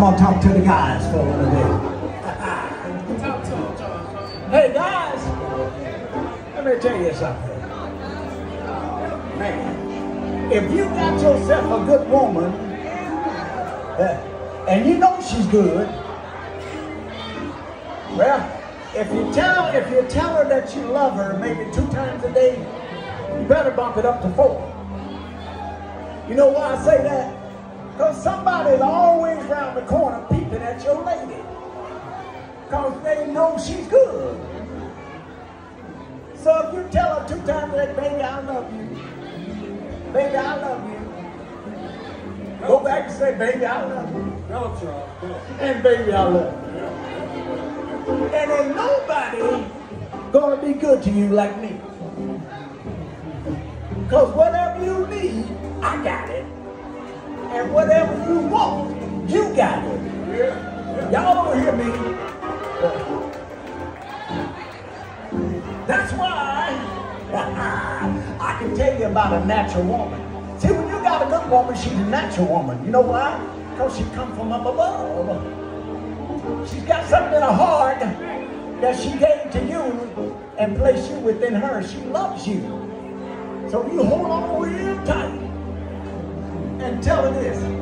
I'm gonna talk to the guys for a little bit. hey guys, let me tell you something. Man, if you got yourself a good woman, uh, and you know she's good, well, if you tell if you tell her that you love her maybe two times a day, you better bump it up to four. You know why I say that? Because somebody's always around the corner peeping at your lady. Because they know she's good. So if you tell her two times that, baby, I love you. Baby, I love you. Go back and say, baby, I love you. And baby, I love you. And ain't nobody gonna be good to you like me. Because whatever you need, I got it. And whatever you want, you got it. Y'all don't hear me. That's why I can tell you about a natural woman. See, when you got a good woman, she's a natural woman. You know why? Because she come from up above. She's got something in her heart that she gave to you and placed you within her. She loves you. So you hold on real tight tell her this.